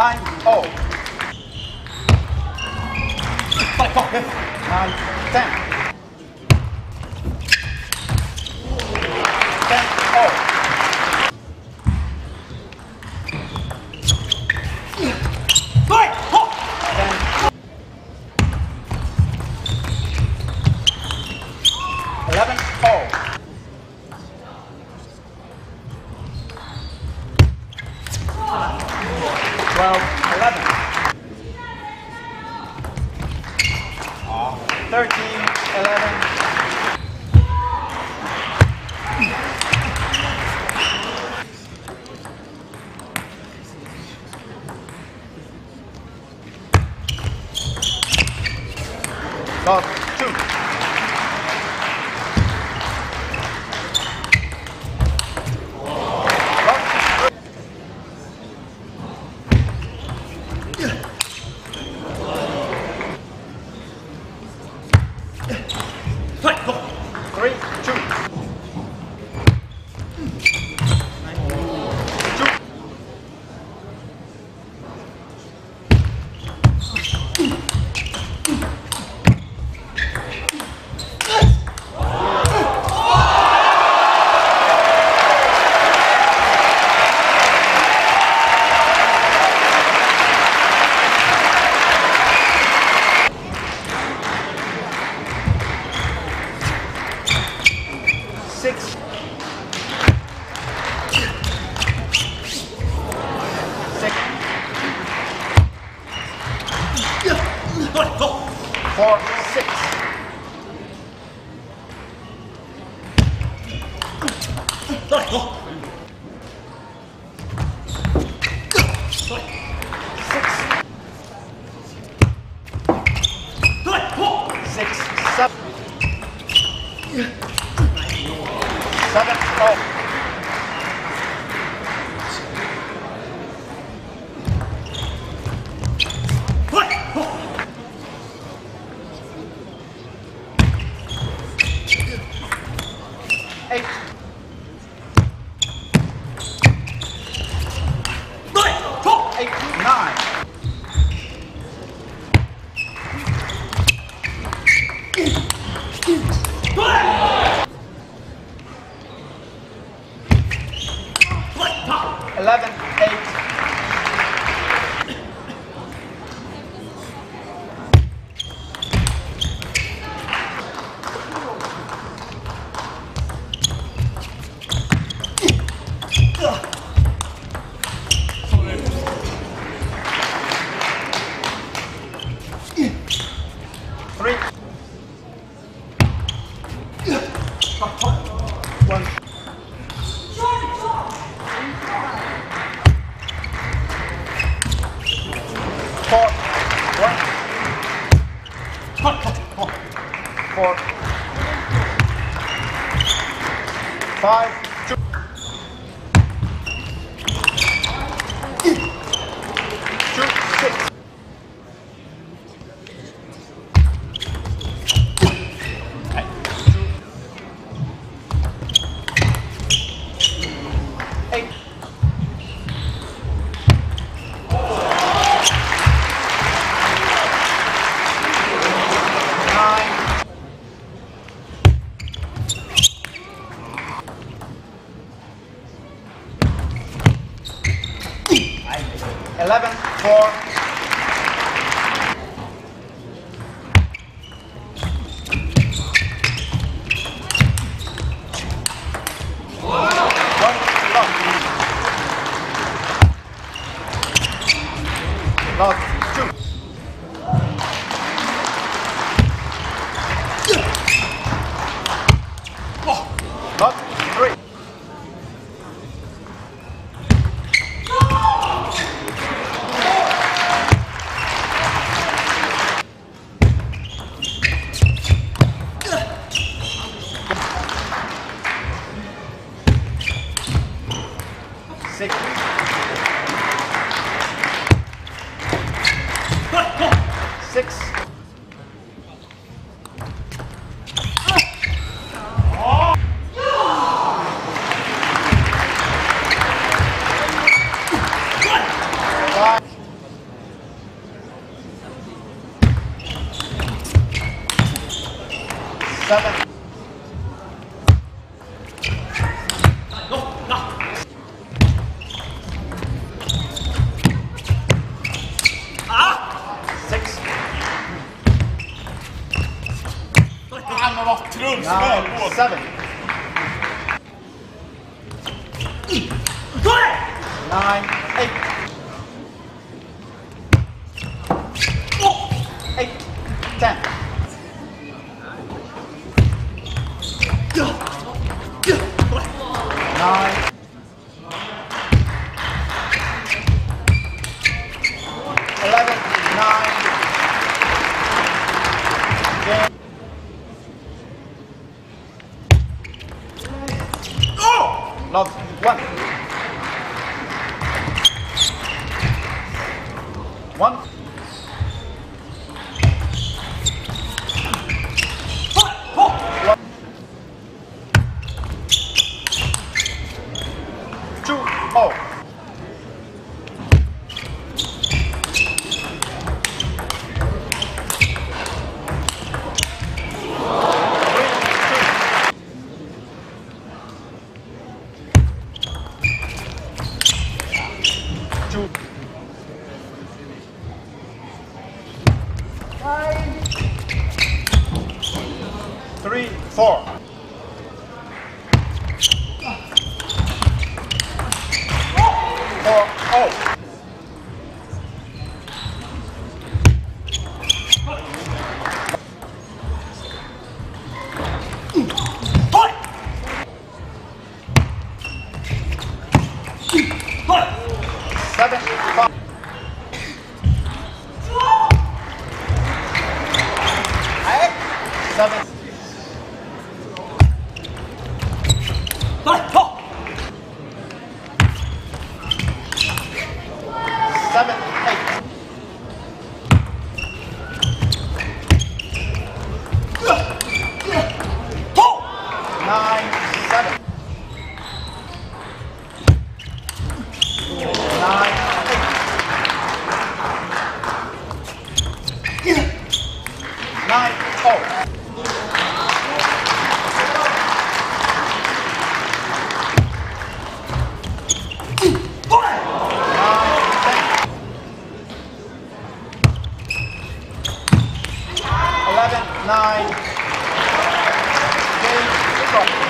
nine, oh. Five, four, nine, ten. 啊就 Part 6. 7 7 Six, seven, seven, oh. 11 4 six. Nine, seven. Nine. Five. Three, four. Seven. Fight! Let's.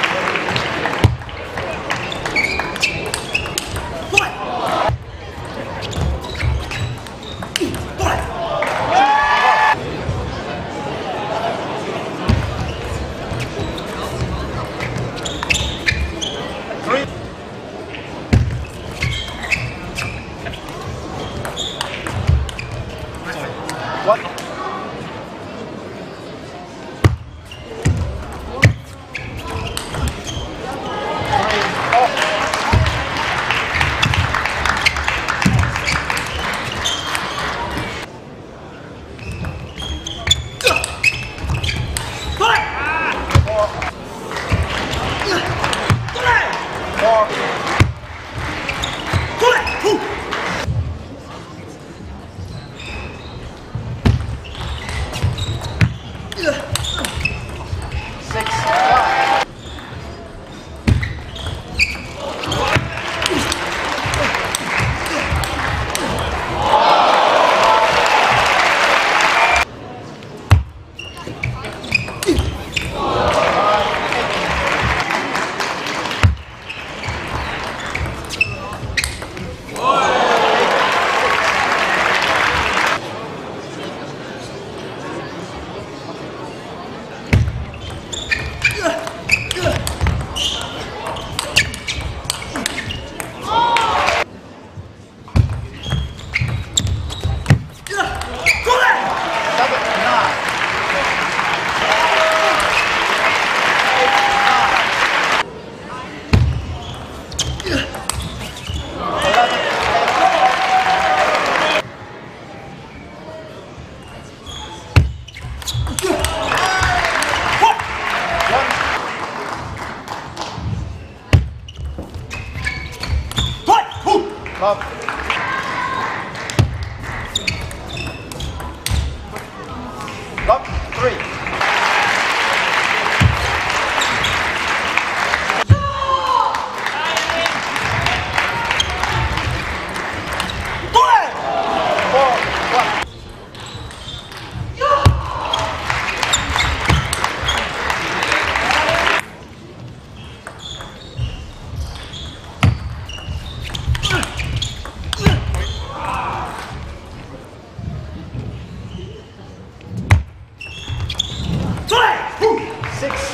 Six.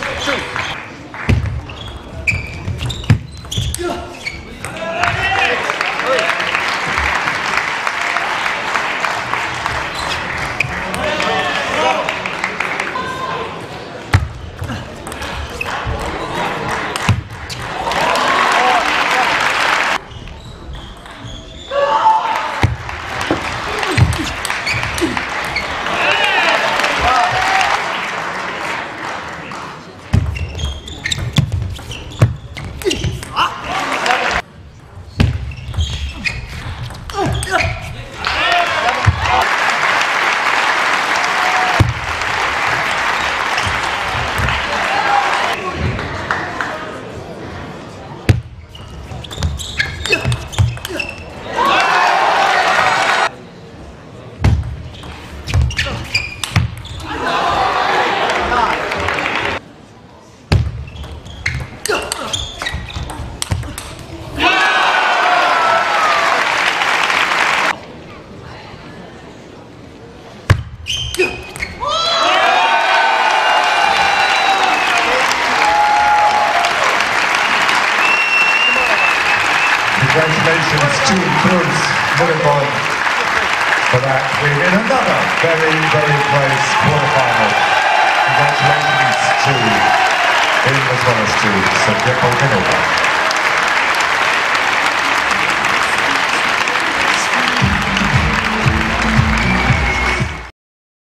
Congratulations to Cruz Millibon for that win in another very, very close quarterfinal. Congratulations to him as well as to Sergei Polcanova.